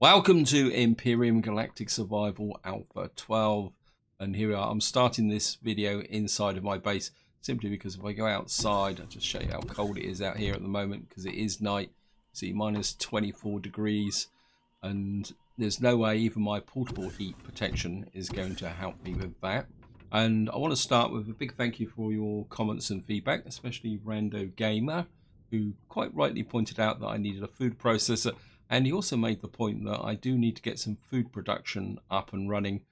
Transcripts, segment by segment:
Welcome to Empyrion Galactic Survival Alpha 12 and here we are. I'm starting this video inside of my base simply because if I go outside, I'll just show you how cold it is out here at the moment because it is night. See minus 24 degrees and there's no way even my portable heat protection is going to help me with that. And I want to start with a big thank you for your comments and feedback, especially Rando Gamer, who quite rightly pointed out that I needed a food processor and he also made the point that I do need to get some food production up and running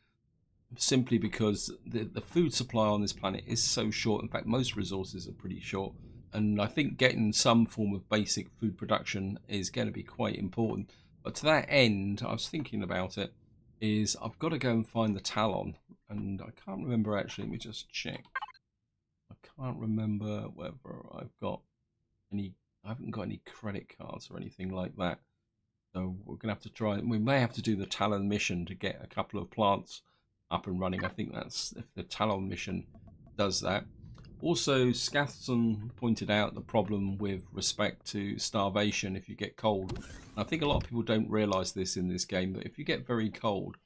simply because the, the food supply on this planet is so short. In fact, most resources are pretty short. And I think getting some form of basic food production is going to be quite important. But to that end, I was thinking about it, is I've got to go and find the Talan. And I can't remember actually, let me just check. I can't remember whether I've got any, I haven't got any credit cards or anything like that. So we're going to have to try, we may have to do the Talan mission to get a couple of plants up and running. I think that's if the Talan mission does that. Also, Scathson pointed out the problem with respect to starvation if you get cold. I think a lot of people don't realise this in this game, that if you get very cold,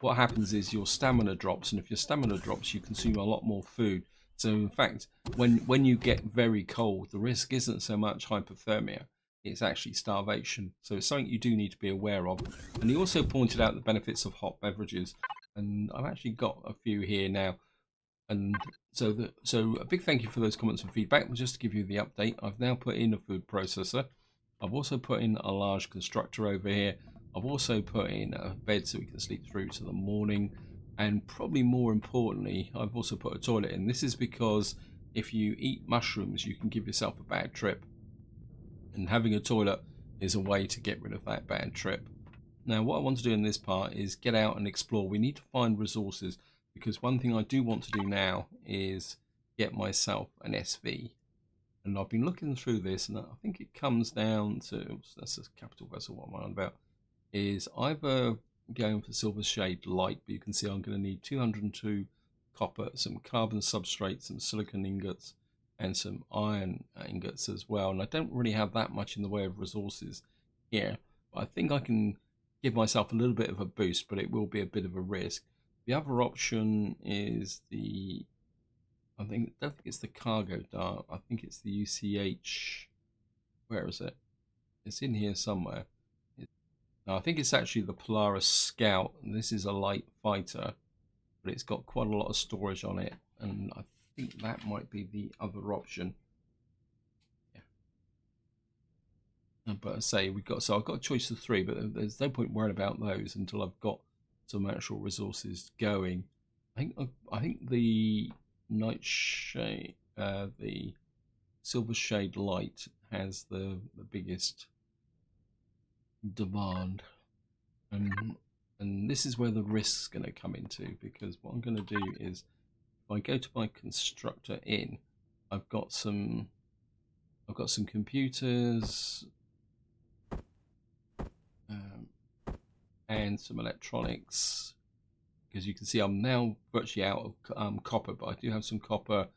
what happens is your stamina drops, and if your stamina drops, you consume a lot more food. So in fact, when, when you get very cold, the risk isn't so much hypothermia, it's actually starvation. So it's something you do need to be aware of. And he also pointed out the benefits of hot beverages. And I've actually got a few here now. And so the, so a big thank you for those comments and feedback. Just to give you the update, I've now put in a food processor. I've also put in a large constructor over here. I've also put in a bed so we can sleep through to the morning. And probably more importantly, I've also put a toilet in. This is because if you eat mushrooms, you can give yourself a bad trip and having a toilet is a way to get rid of that bad trip. Now what I want to do in this part is get out and explore. We need to find resources because one thing I do want to do now is get myself an SV. And I've been looking through this and I think it comes down to, that's a capital vessel what I'm on about, is either going for silver shade light, but you can see I'm going to need 202 copper, some carbon substrate, some silicon ingots, and some iron ingots as well. And I don't really have that much in the way of resources here. But I think I can give myself a little bit of a boost, but it will be a bit of a risk. The other option is the, I think, I don't think it's the cargo dart. I think it's the UCH. Where is it? It's in here somewhere. Now, I think it's actually the Polaris Scout. This is a light fighter, but it's got quite a lot of storage on it. And I think that might be the other option. Yeah. But I say we've got so I've got a choice of three, but there's no point worrying about those until I've got some actual resources going. I think I think the nightshade, uh, the silver shade light has the the biggest demand, and and this is where the risk's going to come into because what I'm going to do is if I go to my constructor in, I've got some I've got some computers um, and some electronics because you can see I'm now virtually out of um, copper but I do have some copper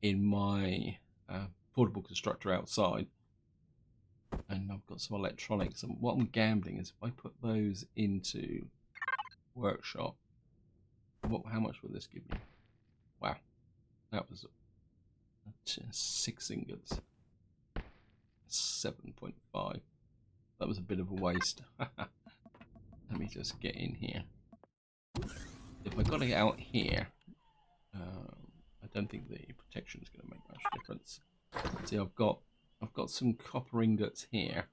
in my uh, portable constructor outside. And I've got some electronics and what I'm gambling is if I put those into workshop what how much will this give me Wow, that was six ingots. 7.5. That was a bit of a waste. Let me just get in here. If I got it out here, uh, I don't think the protection is going to make much difference. See, I've got I've got some copper ingots here.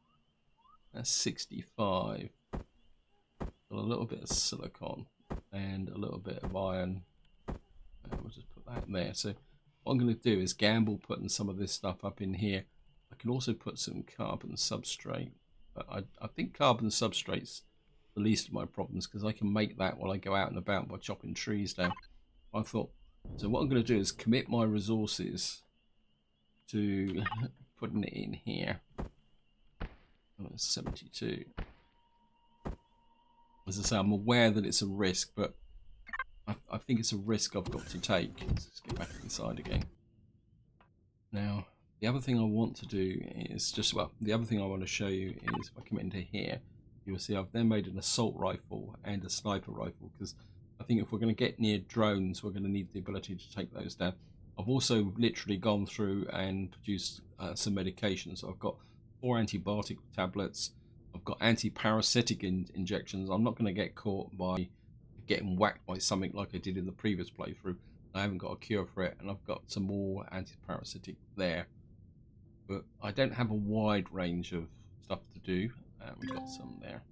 That's 65. Got a little bit of silicon and a little bit of iron we'll just put that in there. So what I'm going to do is gamble putting some of this stuff up in here. I can also put some carbon substrate. But I, I think carbon substrate's the least of my problems because I can make that while I go out and about by chopping trees down. I thought, so what I'm going to do is commit my resources to putting it in here. Oh, 72. As I say, I'm aware that it's a risk, but I, I think it's a risk I've got to take. Let's get back inside again. Now, the other thing I want to do is just, well, the other thing I want to show you is if I come into here, you'll see I've then made an assault rifle and a sniper rifle because I think if we're going to get near drones, we're going to need the ability to take those down. I've also literally gone through and produced uh, some medications. So I've got four antibiotic tablets. I've got anti-parasitic in injections. I'm not going to get caught by getting whacked by something like I did in the previous playthrough. I haven't got a cure for it, and I've got some more anti-parasitic there. But I don't have a wide range of stuff to do. Uh, we've got some there.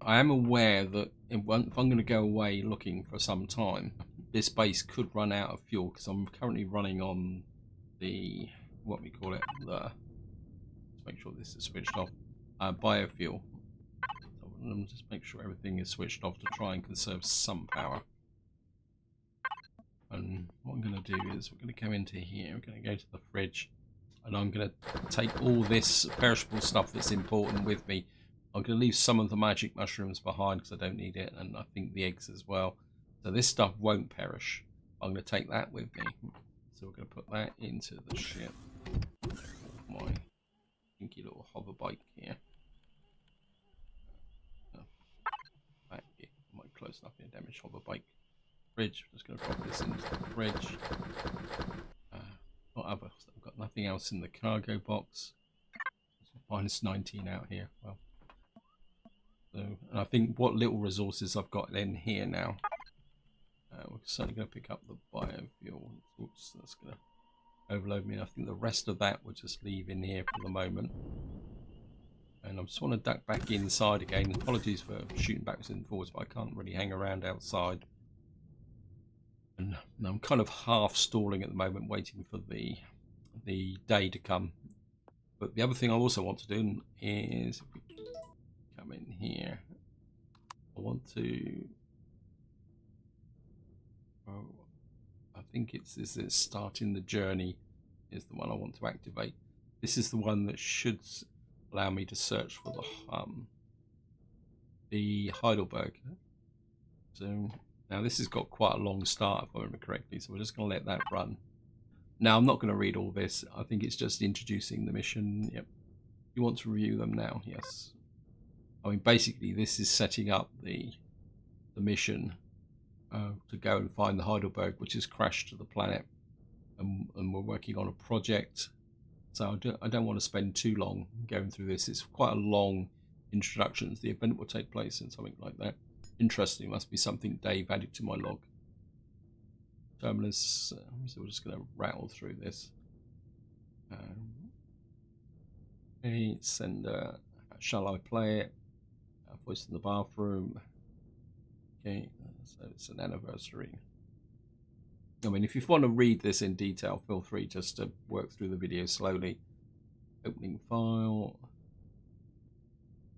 I am aware that if I'm going to go away looking for some time, this base could run out of fuel because I'm currently running on the what we call it the let's make sure this is switched off uh, biofuel let me just make sure everything is switched off to try and conserve some power and what I'm going to do is we're going to come into here we're going to go to the fridge and I'm going to take all this perishable stuff that's important with me I'm going to leave some of the magic mushrooms behind because I don't need it and I think the eggs as well so this stuff won't perish. I'm going to take that with me. So we're going to put that into the ship. My pinky little hover bike here. Back here. I might close enough here. Damaged hover bike. Fridge. I'm just going to drop this into the fridge. Uh, what other? I've got nothing else in the cargo box. Minus 19 out here. Well, so, and I think what little resources I've got in here now uh, we're certainly going to pick up the biofuel. Oops, that's going to overload me. I think the rest of that we'll just leave in here for the moment. And I just want to duck back inside again. Apologies for shooting backwards and forwards, but I can't really hang around outside. And I'm kind of half stalling at the moment, waiting for the the day to come. But the other thing I also want to do is come in here. I want to Oh, I think it's this is starting the journey is the one I want to activate. This is the one that should allow me to search for the um the Heidelberg. So now this has got quite a long start if I remember correctly, so we're just going to let that run. Now I'm not going to read all this. I think it's just introducing the mission. Yep. You want to review them now? Yes. I mean, basically, this is setting up the the mission uh, to go and find the Heidelberg, which has crashed to the planet. And, and we're working on a project. So I, do, I don't want to spend too long going through this. It's quite a long introduction. The event will take place and something like that. Interesting. Must be something Dave added to my log. Terminus. Uh, so we're just going to rattle through this. Um, okay, sender. Shall I play it? Uh, voice in the bathroom. Okay, so it's an anniversary. I mean, if you want to read this in detail, feel free just to work through the video slowly. Opening file.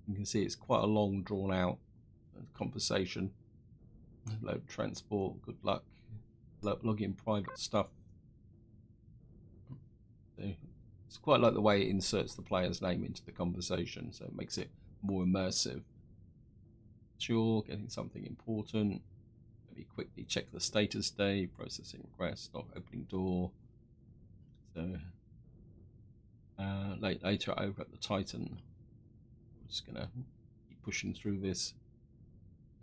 You can see it's quite a long, drawn out uh, conversation. Load transport, good luck. Log in private stuff. It's quite like the way it inserts the player's name into the conversation, so it makes it more immersive. Sure, getting something important me quickly check the status day, processing request, stop opening door. So uh, later over at the Titan, I'm just gonna keep pushing through this.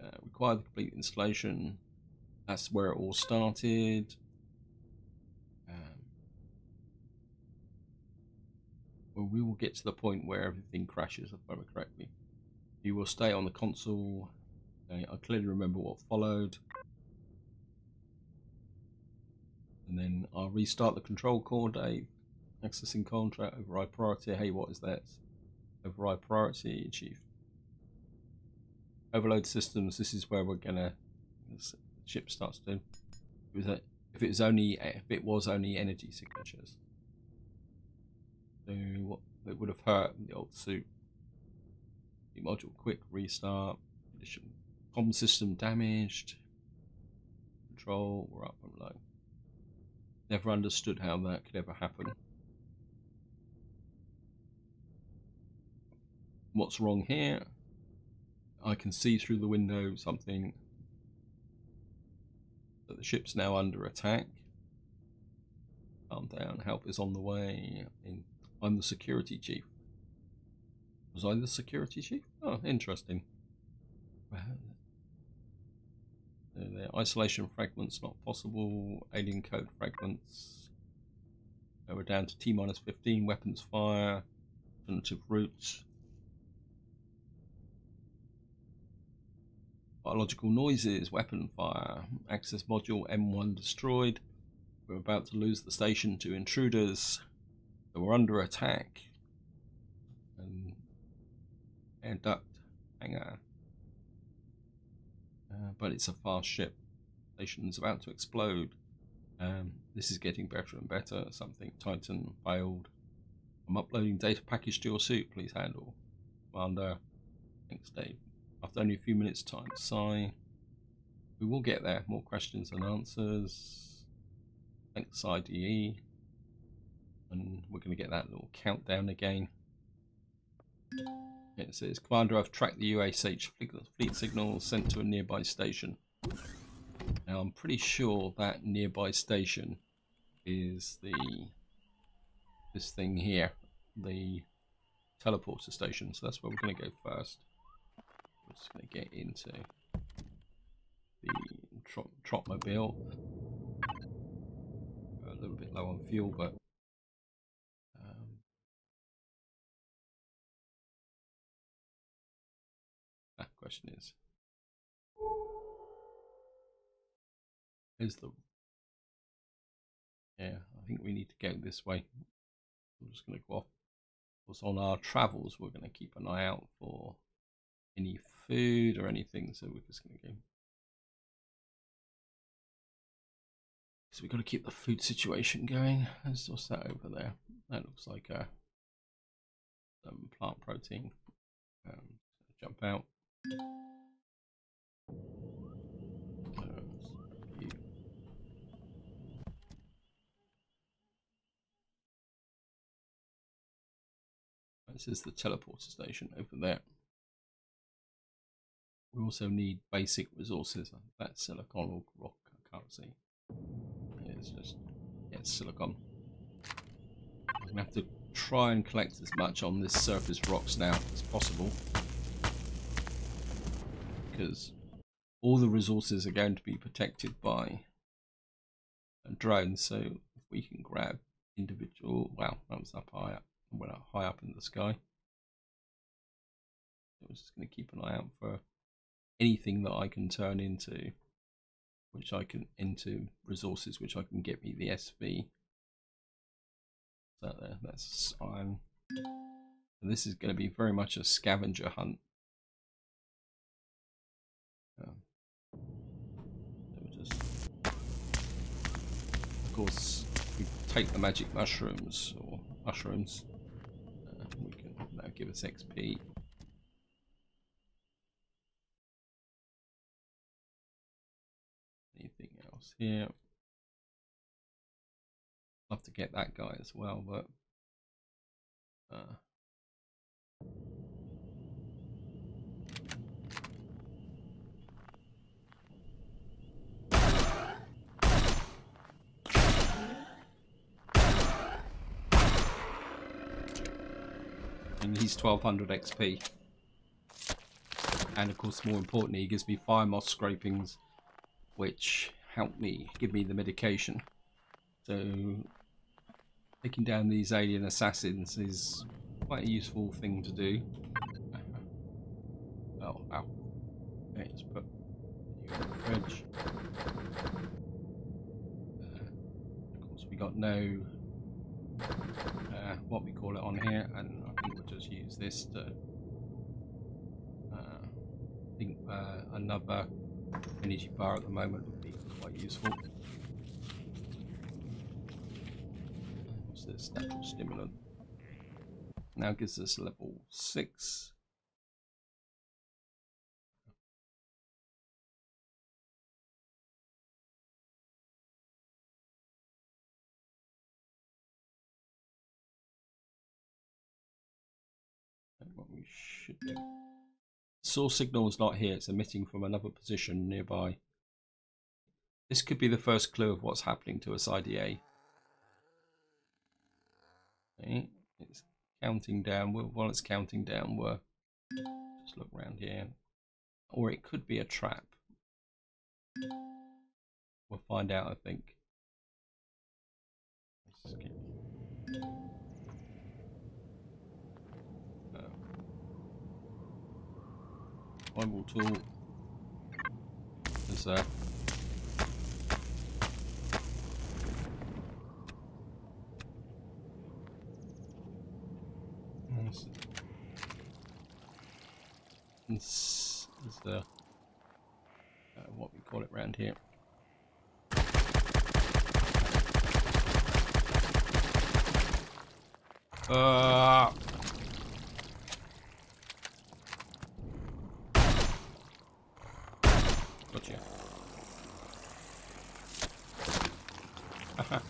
Uh, require the complete installation. That's where it all started. Um, well, we will get to the point where everything crashes, if I remember correctly. You will stay on the console. Okay, I clearly remember what followed. And then I'll restart the control core, Dave. Accessing contract, override priority. Hey, what is that? Override priority, chief. Overload systems. This is where we're gonna. Ship starts to. If it was only if it was only energy signatures. So what it would have hurt the old suit. The module quick restart. Condition. System damaged. Control. We're up and low. Never understood how that could ever happen. What's wrong here? I can see through the window something the ship's now under attack. Calm down, help is on the way. I'm the security chief. Was I the security chief? Oh, interesting. The isolation fragments not possible. Alien code fragments. we're down to T minus 15. Weapons fire. Alternative routes. Biological noises. Weapon fire. Access module M1 destroyed. We're about to lose the station to intruders. So we're under attack. And air duct hangar. Uh, but it's a fast ship. Station's about to explode. Um, this is getting better and better. Something Titan failed. I'm uploading data package to your suit. Please handle. Commander. Thanks, Dave. After only a few minutes' time, sigh. We will get there. More questions and answers. Thanks, IDA. And we're going to get that little countdown again. It says, Commander, I've tracked the UCH fleet signal sent to a nearby station. Now, I'm pretty sure that nearby station is the this thing here, the teleporter station. So that's where we're going to go first. We're just going to get into the trot, Trotmobile. A little bit low on fuel, but question is. Is the yeah, I think we need to go this way. I'm just going to go off. Because on our travels, we're going to keep an eye out for any food or anything. So we're just going to go. So we've got to keep the food situation going. There's what's that over there? That looks like a some plant protein. Um, jump out. This is the teleporter station over there. We also need basic resources. That's silicon or rock. I can't see. It's just yeah, it's silicon. I'm gonna have to try and collect as much on this surface rocks now as possible because all the resources are going to be protected by drones. So if we can grab individual, wow, that was up high up, up high up in the sky. I was just going to keep an eye out for anything that I can turn into, which I can into resources, which I can get me the SV. So there, that's iron. And this is going to be very much a scavenger hunt just, of course, we take the magic mushrooms or mushrooms. Uh, we can now give us XP. Anything else here? Love to get that guy as well, but uh, he's 1200 XP. And of course, more importantly, he gives me fire moth scrapings, which help me give me the medication. So, taking down these alien assassins is quite a useful thing to do. Oh, ow. Okay, let's put you in the fridge. Uh, of course, we got no uh, what we call it on here, and I just use this to uh, think uh, another energy bar at the moment would be quite useful. What's this? Natural stimulant. Now gives us level 6. Should do. Source signal is not here, it's emitting from another position nearby. This could be the first clue of what's happening to us IDA. Okay, it's counting down. While it's counting down, we're just look around here. Or it could be a trap. We'll find out, I think. Tool is there. Is, is the uh, what we call it round here. Uh, gotcha.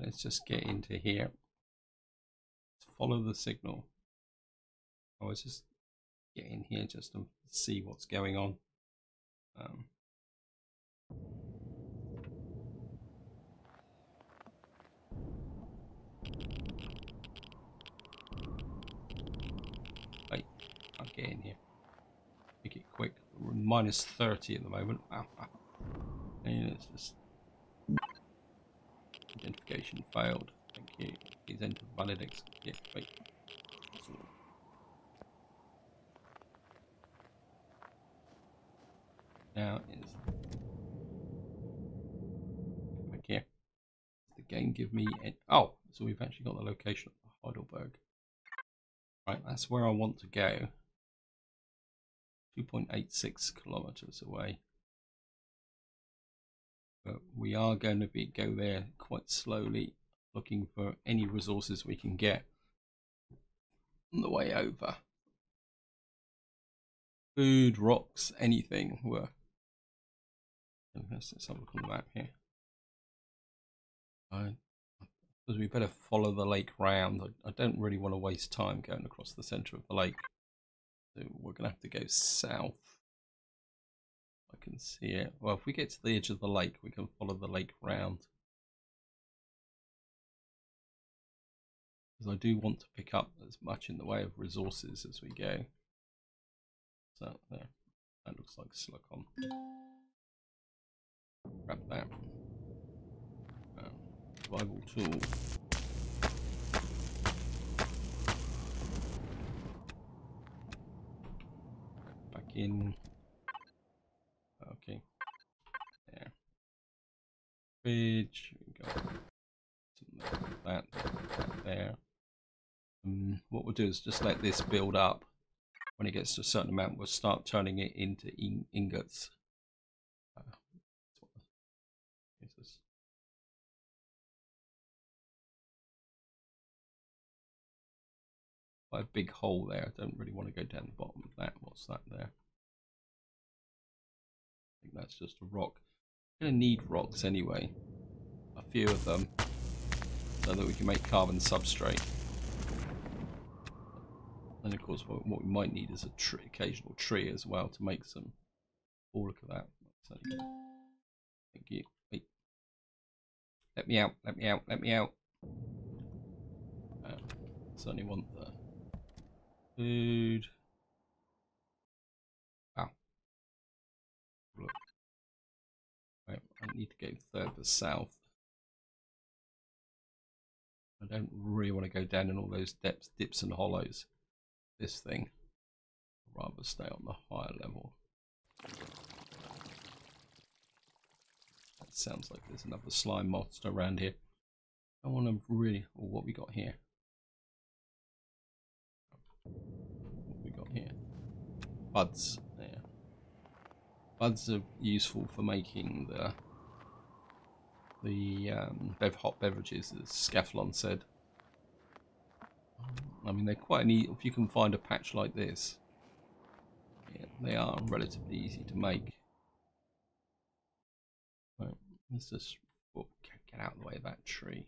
Let's just get into here. Let's Follow the signal. I was just get in here just to see what's going on. Um, wait, I'll get in here. Make it quick. We're minus 30 at the moment. Wow. And it's just identification failed. Thank you. Please enter valid. Yeah, wait. now is back here. The game give me oh, so we've actually got the location of Heidelberg. Right, that's where I want to go. 2.86 kilometers away. But we are going to be go there quite slowly, looking for any resources we can get on the way over. Food, rocks, anything. We're Let's, let's have a look on the map here. I suppose we better follow the lake round. I, I don't really want to waste time going across the centre of the lake. So we're going to have to go south. I can see it. Well, if we get to the edge of the lake, we can follow the lake round. Because I do want to pick up as much in the way of resources as we go. So there, that looks like silicon. Grab that. Um, survival tool. Back in. Okay. There. Bridge. Got that, that there. Um, what we'll do is just let this build up. When it gets to a certain amount, we'll start turning it into in ingots. Jesus. Quite a big hole there. I don't really want to go down the bottom of that. What's that there? Think that's just a rock. We're going to need rocks anyway. A few of them. So that we can make carbon substrate. And of course what, we might need is a tree, occasional tree as well to make some. Oh look at that. Thank you. Let me out, let me out, let me out. Um, certainly want the food. I need to go further south. I don't really want to go down in all those depths, dips and hollows. This thing. I'd rather stay on the higher level. That sounds like there's another slime monster around here. I want to really, or what we got here. What we got here? Buds. Yeah. Buds are useful for making the the um, bev hot beverages, as Scathlon said. I mean, they're quite neat. If you can find a patch like this, yeah, they are relatively easy to make. Let's just oh, get out of the way of that tree.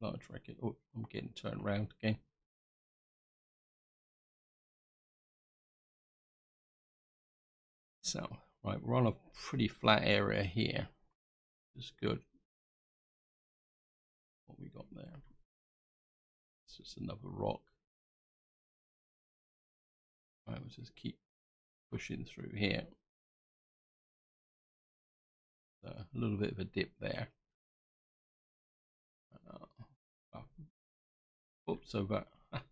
Large record. Oh, I'm getting turned around again. So, right, we're on a pretty flat area here. It's good. What we got there? It's just another rock. Right, we'll just keep pushing through here. So a little bit of a dip there. Uh, oh. Oops, over. if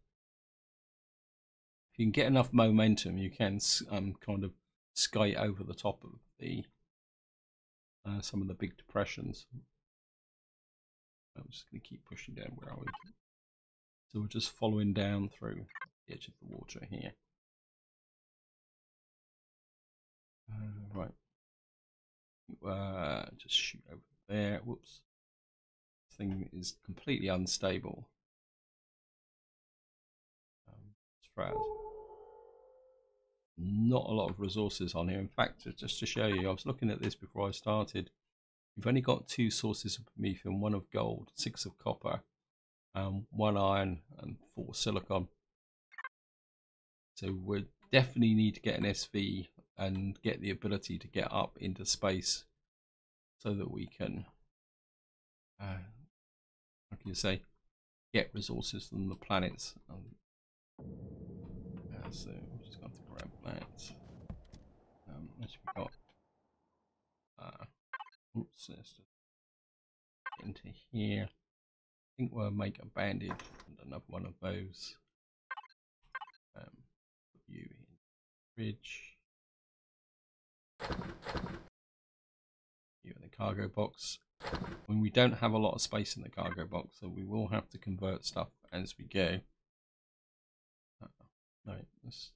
you can get enough momentum, you can um, kind of skate over the top of the uh, some of the big depressions. I'm just going to keep pushing down. Where are we? So we're just following down through the edge of the water here. Uh, right. Uh, just shoot over there. Whoops. This thing is completely unstable. Um, Not a lot of resources on here. In fact, just to show you, I was looking at this before I started. We've only got two sources of promethium, one of gold, six of copper, um, one iron, and four silicon. So we definitely need to get an SV and get the ability to get up into space so that we can, uh, how can you say, get resources from the planets. Um, so Just going to grab that. Um, what we got? Uh, oops, let's into here. I think we'll make a bandage and another one of those. Um, put you in fridge. You in the cargo box. When we don't have a lot of space in the cargo box, so we will have to convert stuff as we go. Uh, no, let's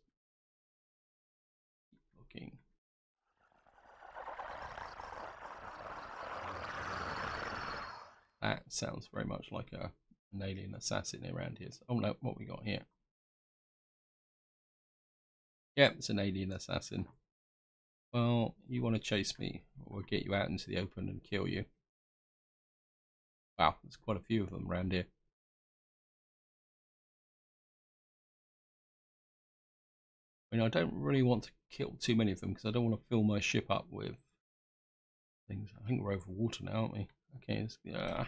That sounds very much like a, an alien assassin around here. Oh no, what we got here? Yep, it's an alien assassin. Well, you want to chase me, we'll get you out into the open and kill you. Wow, there's quite a few of them around here. I mean, I don't really want to kill too many of them because I don't want to fill my ship up with things. I think we're over water now, aren't we? Okay, let's, uh,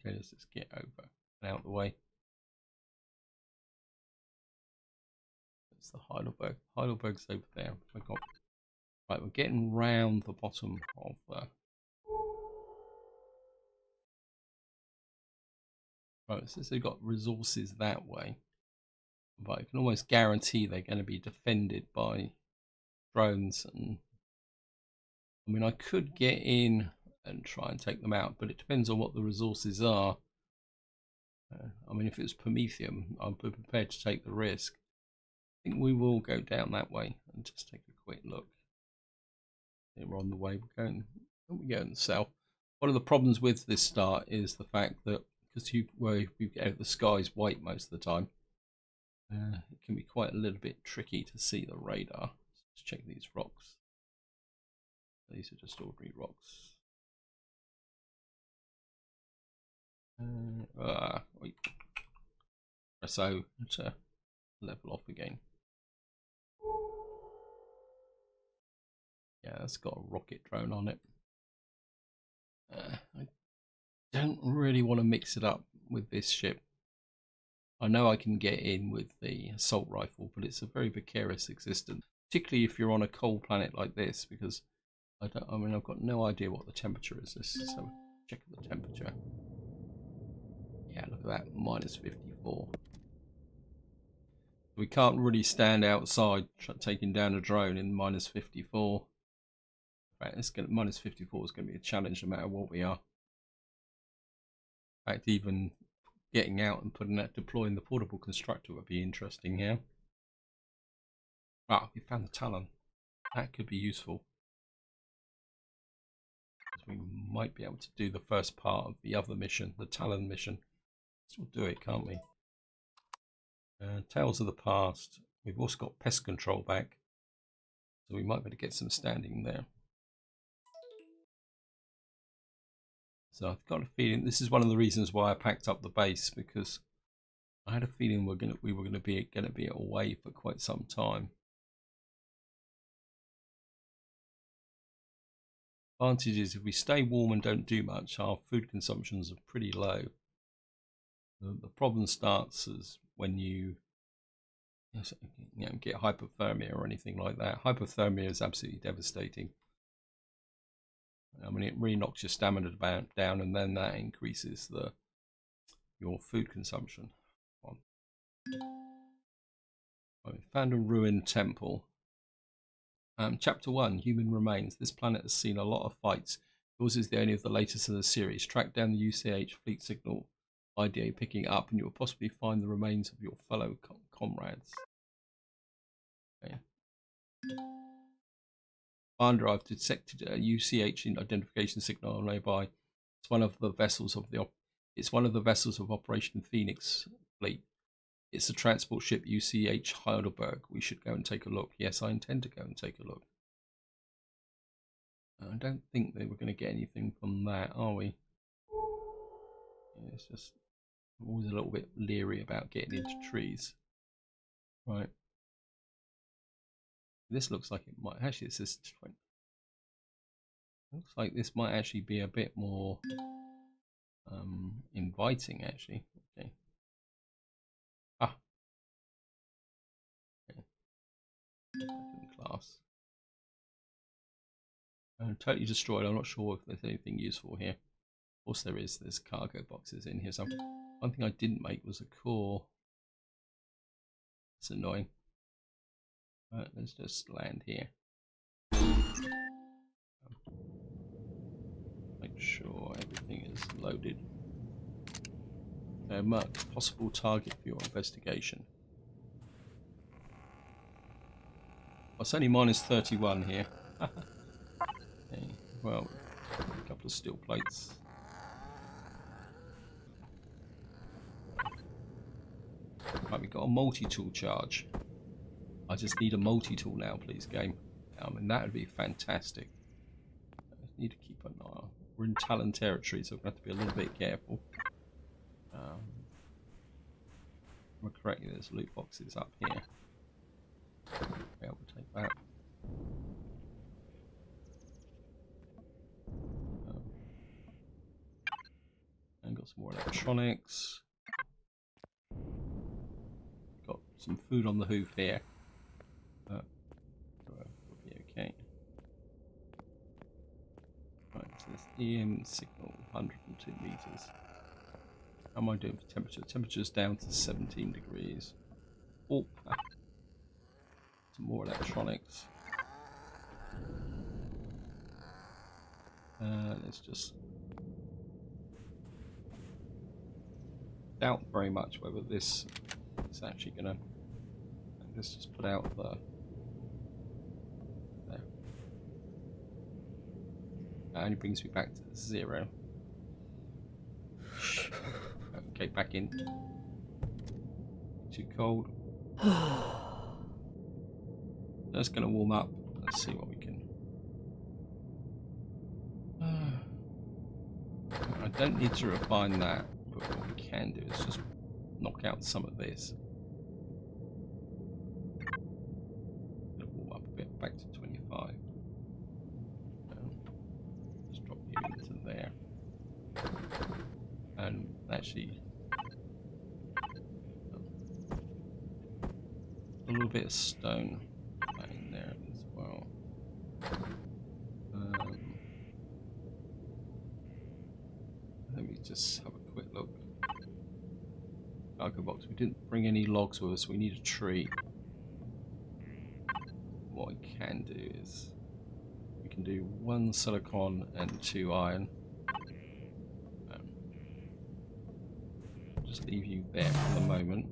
okay, let's just get over and out the way. It's the Heidelberg. Heidelberg's over there. We got right. We're getting round the bottom of the. Right, so they've got resources that way, but I can almost guarantee they're going to be defended by drones. And I mean, I could get in and try and take them out, but it depends on what the resources are. Uh, I mean, if it's Promethium, I'm prepared to take the risk I think we will go down that way and just take a quick look. we're on the way. We're going. We're go south. One of the problems with this start is the fact that because you where we get the sky's white most of the time, uh, it can be quite a little bit tricky to see the radar. Let's check these rocks. These are just ordinary rocks. Uh, uh, wait. So to level off again. Yeah, it's got a rocket drone on it. Uh, I don't really want to mix it up with this ship. I know I can get in with the assault rifle, but it's a very precarious existence, particularly if you're on a cold planet like this, because I don't. I mean, I've got no idea what the temperature is. This so check the temperature. Yeah, look at that, minus 54. We can't really stand outside taking down a drone in minus 54. Right, it's minus 54 is going to be a challenge no matter what we are. In fact, even getting out and putting that, deploying the portable constructor would be interesting here. Ah, we found the Talan. That could be useful. We might be able to do the first part of the other mission, the Talan mission. Still do it, can't we? Uh, Tales of the Past. We've also got Pest Control back. So we might be able to get some standing there. So I've got a feeling this is one of the reasons why I packed up the base because I had a feeling we're gonna we were gonna be gonna be away for quite some time. Advantage is if we stay warm and don't do much, our food consumptions are pretty low. The, the problem starts is when you, you know, get hypothermia or anything like that. Hypothermia is absolutely devastating. I mean, it really knocks your stamina down, and then that increases the your food consumption. I found a ruined temple. Um, chapter 1 Human Remains. This planet has seen a lot of fights. Yours is the only of the latest in the series. Track down the UCH fleet signal IDA picking up, and you will possibly find the remains of your fellow com comrades. Okay. Commander, I've detected a UCH identification signal nearby. It's one of the vessels of the it's one of the vessels of Operation Phoenix fleet. It's a transport ship UCH Heidelberg. We should go and take a look. Yes, I intend to go and take a look. I don't think they were going to get anything from that, are we? Yeah, it's just I'm always a little bit leery about getting into trees. Right. This looks like it might actually. This is looks like this might actually be a bit more um, inviting. Actually, okay. Ah. Okay. Class. Uh, totally destroyed. I'm not sure if there's anything useful here. Of course, there is. There's cargo boxes in here. So one thing I didn't make was a core. It's annoying. Right, let's just land here. Make sure everything is loaded. Uh, mark possible target for your investigation. Well, it's only minus 31 here. okay, well, a couple of steel plates. Right, we've got a multi-tool charge. I just need a multi-tool now, please, game. I mean, that would be fantastic. I need to keep an eye. We're in Talan territory, so we're going to have to be a little bit careful. Um, am I correct? There's loot boxes up here. Yeah, we'll take that. Um, and got some more electronics. Got some food on the hoof here. Uh, will be okay. Right, so this EM signal, 102 meters. How am I doing for temperature? Temperature's down to 17 degrees. Oh, some more electronics. Uh, let's just doubt very much whether this is actually gonna. Let's just put out the That only brings me back to zero. Okay, back in. Too cold. That's gonna warm up. Let's see what we can. I don't need to refine that, but what we can do is just knock out some of this. warm up a bit, back to 25. and actually a stone there as well. Um, let me just have a quick look. Cargo box. We didn't bring any logs with us. We need a tree. What I can do is we can do one silicon and two iron. just leave you there for the moment.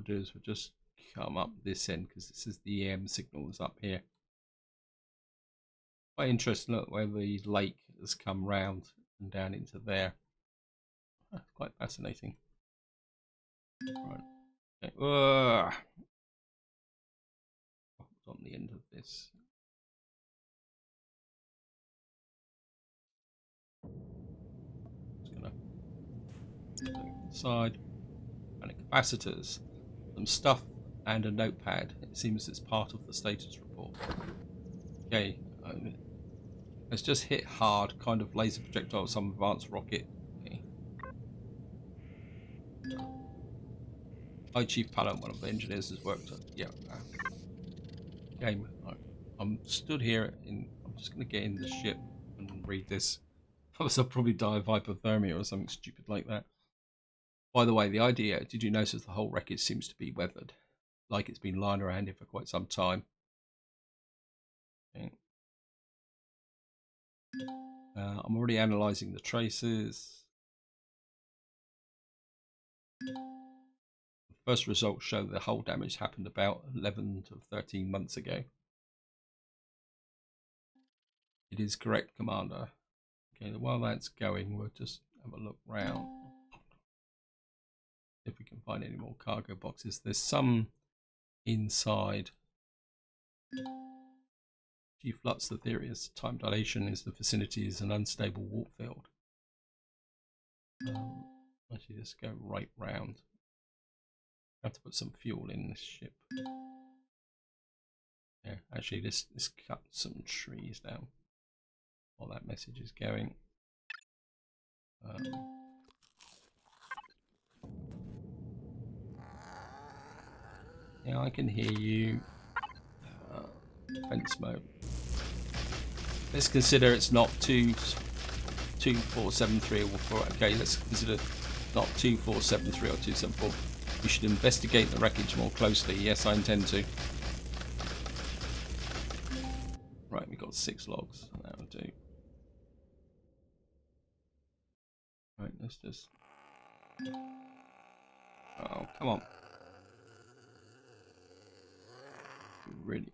We'll do is we'll just come up this end because this is the EM signals up here. Quite interesting look where the lake has come round and down into there. That's quite fascinating. Right. Okay. Uh, on the end of this? Just gonna side. And capacitors. Some stuff and a notepad. It seems it's part of the status report. Okay. Um, let's just hit hard, kind of laser projectile, some advanced rocket. Okay. Hi, Chief Pallant, one of the engineers has worked on. Yeah. Game. I'm stood here in. I'm just going to get in the ship and read this. Otherwise, I'll probably die of hypothermia or something stupid like that. By the way, the IDA, did you notice the whole wreckage seems to be weathered? Like it's been lying around here for quite some time. Uh, I'm already analysing the traces. The first results show the hull damage happened about 11 to 13 months ago. It is correct, Commander. Okay, while that's going, we'll just have a look round. If we can find any more cargo boxes. There's some inside. Chief Lutz, the theory is time dilation is the vicinity is an unstable warp field. Um, actually, just go right round. I have to put some fuel in this ship. Yeah, actually, this this cut some trees down while that message is going. Um, yeah, I can hear you. Uh, fence mode. Let's consider it's not two, two four seven three or four. Okay, let's consider not two four seven three or two seven four. We should investigate the wreckage more closely. Yes, I intend to. Right, we've got six logs. That'll do. Right, let's just... Oh, come on. Really?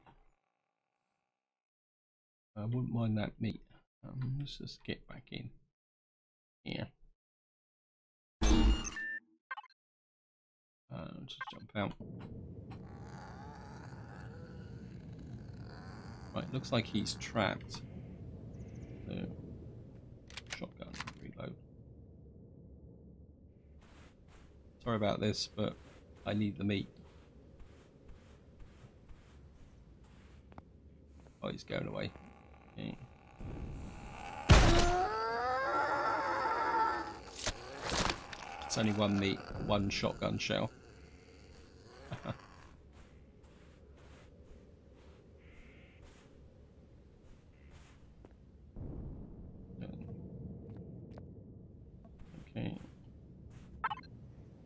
I wouldn't mind that meat. Um, let's just get back in. Here. Uh, just jump out. Right, looks like he's trapped. So, shotgun, reload. Sorry about this, but I need the meat. Oh, he's going away. Okay. It's only one meat, one shotgun shell. Okay.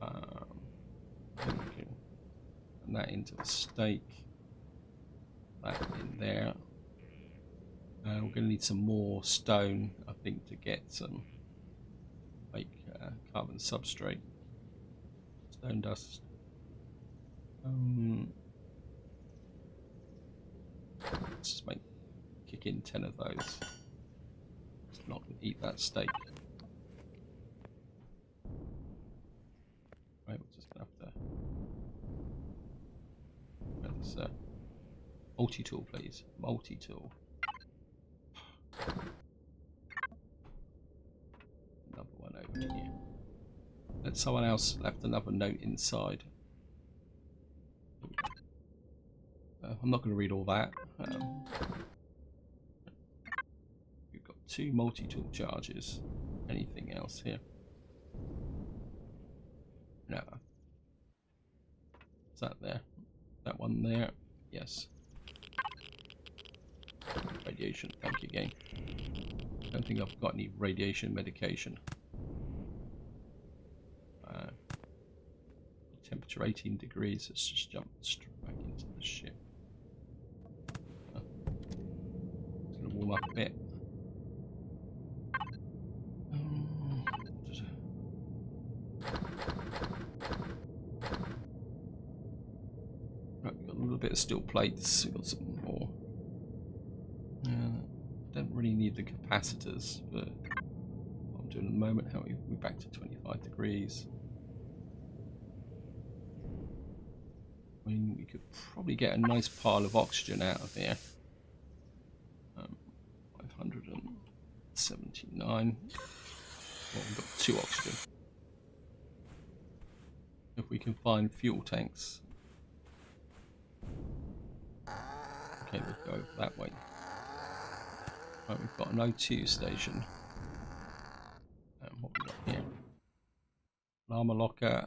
Um that into the stake. That in there. We're going to need some more stone, I think, to get some like uh, carbon substrate. Stone dust. Um, let's just make kick in ten of those. It's not going to eat that steak. Right, we're just going to have to uh, multi-tool, please. Multi-tool. Someone else left another note inside. Uh, I'm not going to read all that. Um, we've got two multi-tool charges. Anything else here? No. Is that there? That one there. Yes. Radiation. Thank you, game. Don't think I've got any radiation medication. Uh, temperature 18 degrees. Let's just jump straight back into the ship. It's going to warm up a bit. Got a little bit of steel plates. We've got some more. Uh, don't really need the capacitors, but I'm doing at the moment, how we, we're back to 25 degrees. I mean, we could probably get a nice pile of oxygen out of here. Um, 579. Well, we've got two oxygen. if we can find fuel tanks. Okay, we'll go that way. Right, we've got an O2 station. And what we got here? Armor locker.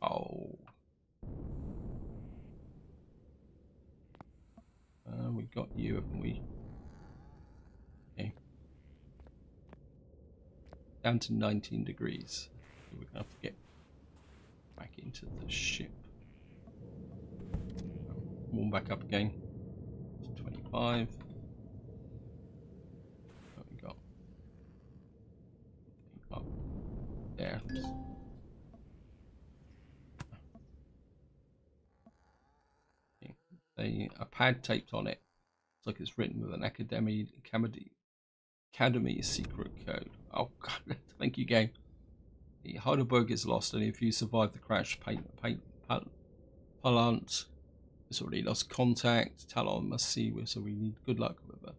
Oh. Uh, we got you, haven't we? Okay. Down to 19 degrees. We're gonna have to get back into the ship. Warm back up again. To 25. What we got? Up there. a, a pad taped on it. It's like it's written with an academy academy academy secret code. Oh god, thank you game. The Heidelberg is lost, and if you survive the crash, paint paint Palant has already lost contact. Talan must see, so we need good luck with her.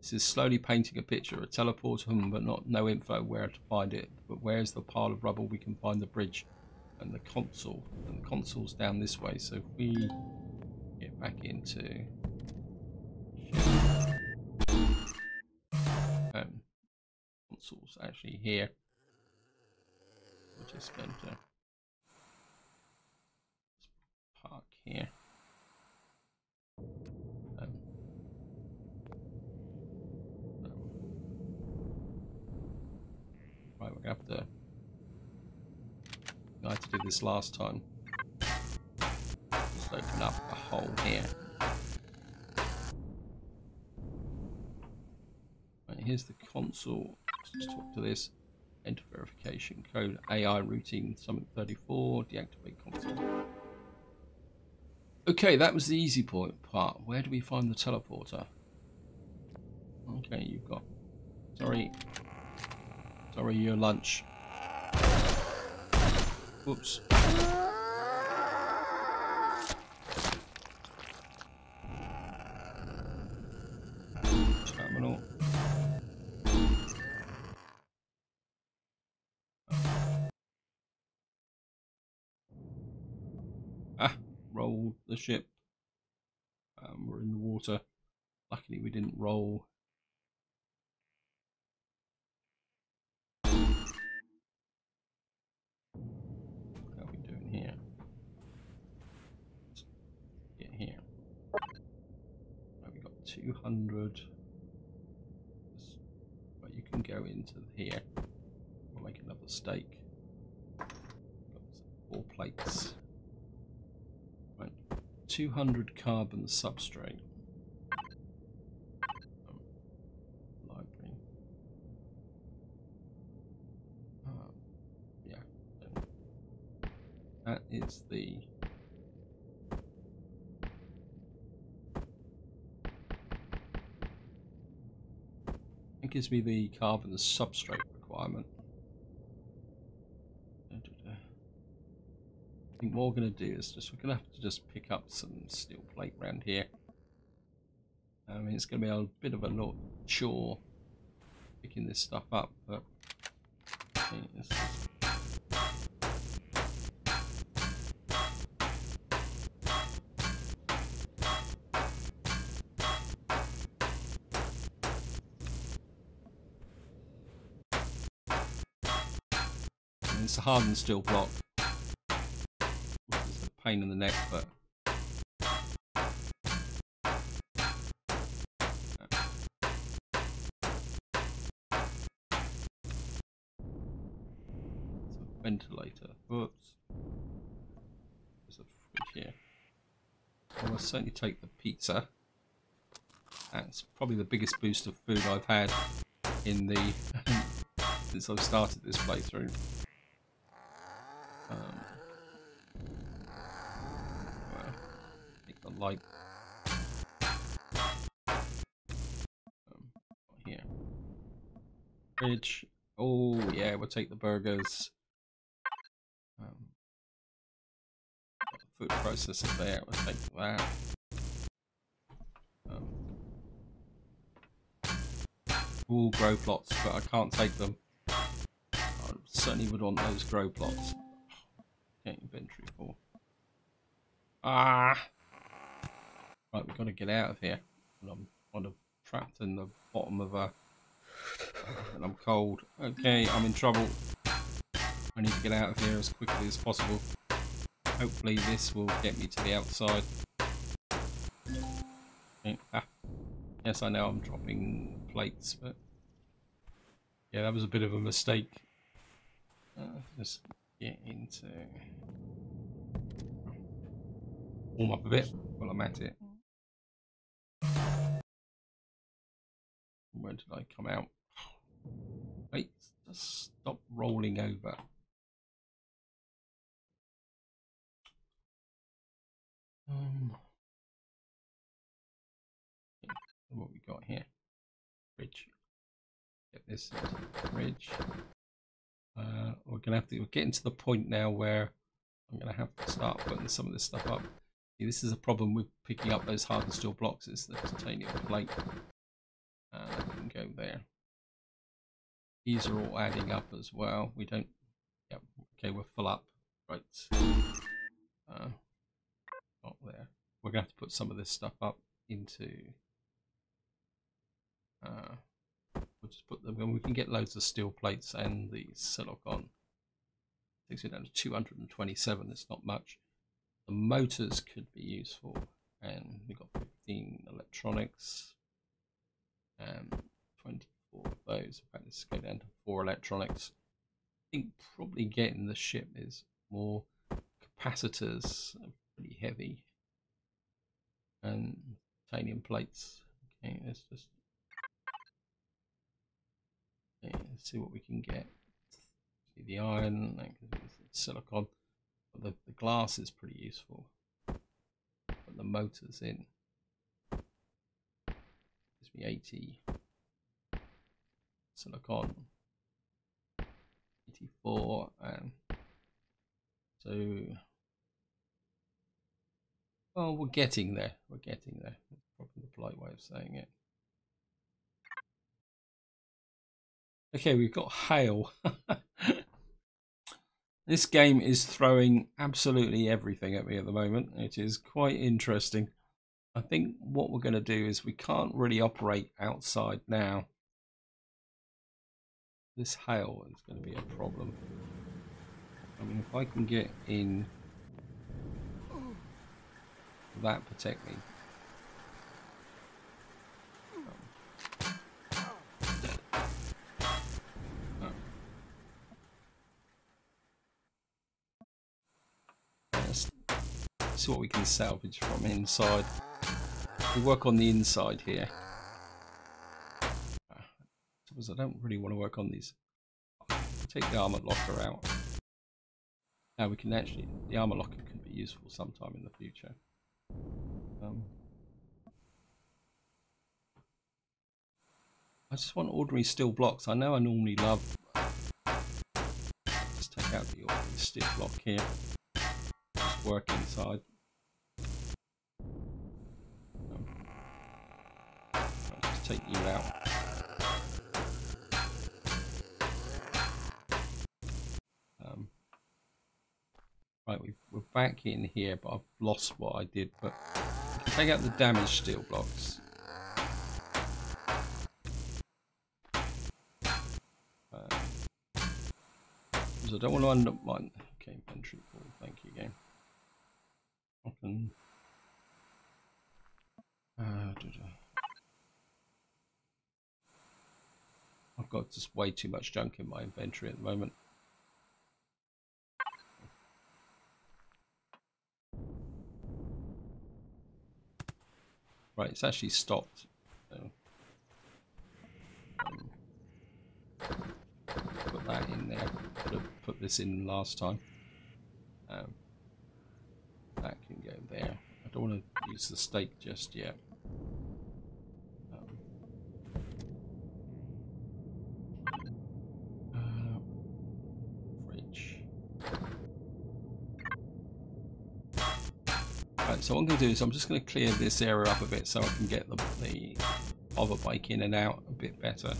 This is slowly painting a picture, a teleporter, hmm, but not no info where to find it. But where's the pile of rubble we can find the bridge and the console? And the console's down this way, so if we get back into consoles actually here. We're just going to park here. Um, right, we're gonna have to. I had to do this last time. Just open up a hole here. Right, here's the console. Talk to this. Enter verification code AI routine summit 34. Deactivate console. Okay, that was the easy point part. Where do we find the teleporter? Okay, you've got. Sorry. Sorry, your lunch. Whoops. Ship. Um, we're in the water. Luckily, we didn't roll. How are we doing here? Let's get here. Oh, we got 200. But you can go into here. We'll make another steak. Got four plates. Right. 200 carbon substrate. Um. Uh, yeah. That is the It gives me the carbon substrate requirement. I think what we're going to do is just we're going to have to just pick up some steel plate around here. I mean, it's going to be a bit of a lot chore picking this stuff up, but it's a hardened steel block. Pain in the neck, but ventilator. Whoops. There's a fridge here. I will certainly take the pizza. That's probably the biggest boost of food I've had in the since I've started this playthrough. Um, well, light. Um, here. Oh yeah, we'll take the burgers. Um, food processor there. We'll take that. Um, All grow plots, but I can't take them. I certainly would want those grow plots. Okay, inventory for. Ah! Right, we've got to get out of here. And I'm kind of trapped in the bottom of a... And I'm cold. Okay, I'm in trouble. I need to get out of here as quickly as possible. Hopefully this will get me to the outside. Okay. Ah. Yes, I know I'm dropping plates, but... Yeah, that was a bit of a mistake. Uh, just get into... Warm up a bit while I'm at it. Where did I come out? Wait, just stop rolling over. Um, what we got here? Bridge. Get this bridge. Uh, we're gonna have to. We're getting to the point now where I'm gonna have to start putting some of this stuff up. See, this is a problem with picking up those hardened steel blocks. Is the titanium plate? Can go there. These are all adding up as well. We don't. Yep. Okay, we're full up. Right. Uh, not there. We're going to have to put some of this stuff up into... Uh, we'll just put them, we can get loads of steel plates and the silicon. Takes me down to 227, it's not much. The motors could be useful, and we've got 15 electronics, and 24 of those. In fact, let's go down to 4 electronics. I think probably getting the ship is more capacitors pretty heavy. And titanium plates. Okay, let's just okay, let's see what we can get. See the iron, silicon. The, the glass is pretty useful. Put the motors in. 80 silicon 84 and so well, we're getting there. We're getting there. That's probably the polite way of saying it. Okay, we've got hail. this game is throwing absolutely everything at me at the moment. It is quite interesting. I think what we're going to do is we can't really operate outside now. This hail is going to be a problem. I mean, if I can get in that protect me? Let's see what we can salvage from inside. We work on the inside here. Because I don't really want to work on these. Take the armor locker out. Now we can actually, the armor locker could be useful sometime in the future. Um, I just want ordinary steel blocks. I know I normally love. Let's take out the ordinary steel block here. Just work inside. Take you out. Right, we are back in here, but I've lost what I did. But take out the damaged steel blocks. Uh, I don't want to end up mine. Okay, inventory full. Thank you, game. I can. Uh, I've got just way too much junk in my inventory at the moment. Right, it's actually stopped. So, put that in there. Could have put this in last time. Um, that can go there. I don't want to use the stake just yet. So what I'm going to do is I'm just going to clear this area up a bit so I can get the, the hover bike in and out a bit better.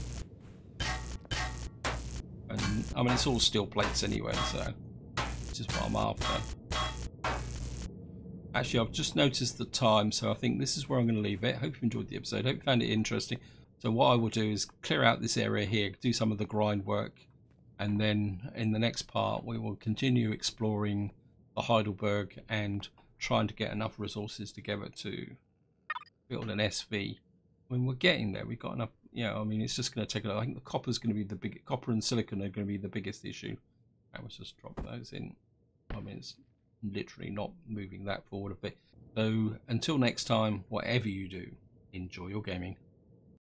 And I mean, it's all steel plates anyway, so it's just what I'm after. Actually, I've just noticed the time, so I think this is where I'm going to leave it. Hope you enjoyed the episode. Hope you found it interesting. So what I will do is clear out this area here, do some of the grind work, and then in the next part we will continue exploring the Heidelberg and trying to get enough resources together to build an SV. When we're getting there, we've got enough. You know, I mean, it's just going to take. I think the copper is going to be the big. Copper and silicon are going to be the biggest issue. I was just drop those in. I mean, it's literally not moving that forward a bit. So until next time, whatever you do, enjoy your gaming.